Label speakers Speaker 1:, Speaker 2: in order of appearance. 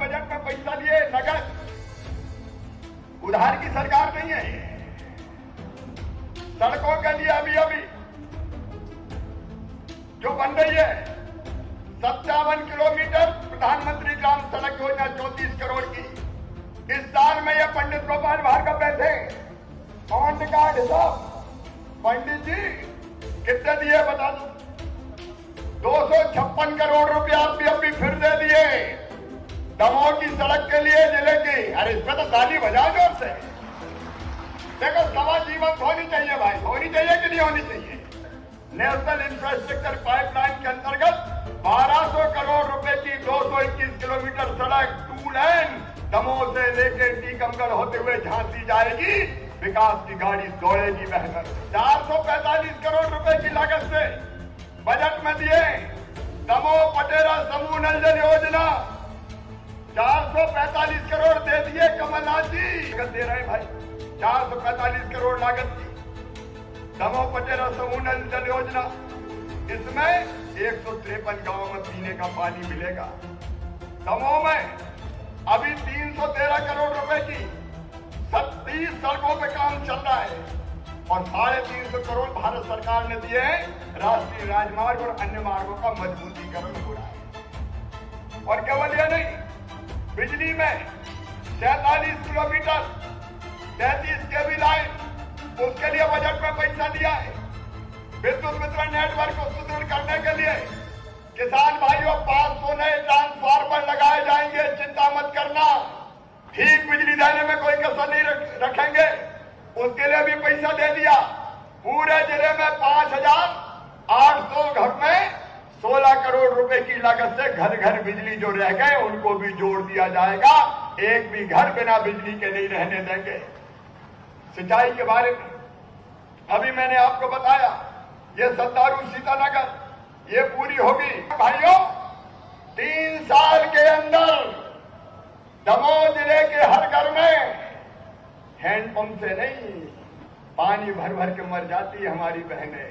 Speaker 1: Budget में पैसा लिए नगद। उधार की सरकार नहीं है सड़कों के लिए अभी अभी जो बन रही है, सत्तावन किलोमीटर प्रधानमंत्री ग्राम सड़क योजना चौंतीस करोड़ की। इस साल में यह पंडित गोपाल भार्गव बैठे ऑन कार्ड हिसाब पंडित जी, कितने दिए बता दो। दो सौ छप्पन करोड़ रुपया आप भी दमोह की सड़क के लिए ज़िले की अरे इसमें तो ताली बजाओ ज़ोर से देखो, सवा जीवन होनी चाहिए भाई। होनी चाहिए कि नहीं होनी चाहिए? नेशनल इंफ्रास्ट्रक्चर पाइपलाइन के अंतर्गत 1200 करोड़ रुपए की 221 किलोमीटर सड़क, टू लेन दमोह से लेकर टीकमगढ़ होते हुए झांसी जाएगी। विकास की गाड़ी दौड़ेगी बेहतर। 445 करोड़ रुपए की लागत से बजट में दिए दमोह पटेरा समूह नल जल योजना। 445 करोड़ दे दिए कमलनाथ जी। लागत दे रहे भाई। 445 करोड़ लागत की। दमोह पटेरा समूह नल जल योजना। इसमें एक सौ तिरपन गाँव में पीने का पानी मिलेगा। दमोह में अभी 313 करोड़ रुपए की तीस सड़कों पे काम चल रहा है। और साढ़े तीन सौ करोड़ भारत सरकार ने दिए हैं राष्ट्रीय राजमार्ग और अन्य मार्गों का मजबूतीकरण हो रहा है। और केवल यह नहीं बिजली में सैतालीस किलोमीटर तैतीस केवी लाइन उसके लिए बजट में पैसा दिया है। विद्युत वितरण नेटवर्क को सुदृढ़ करने के लिए किसान भाइयों पाँच सौ नए ट्रांसफार्मर लगाए जाएँगे। चिंता मत करना ठीक बिजली देने में कोई कसर नहीं रख, रखेंगे। उसके लिए भी पैसा दे दिया। पूरे ज़िले में पाँच हज़ार आठ सौ घर रुपए की लागत से घर घर बिजली जो रह गए, उनको भी जोड़ दिया जाएगा। एक भी घर बिना बिजली के नहीं रहने देंगे। सिंचाई के बारे में अभी मैंने आपको बताया, ये सत्तारू सीतानगर, ये पूरी होगी। भाइयों, तीन साल के अंदर दमोह ज़िले के हर घर में हैंडपंप से नहीं, पानी भर भर के मर जाती है हमारी बहनें।